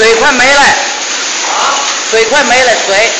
水快没了。水快没了水。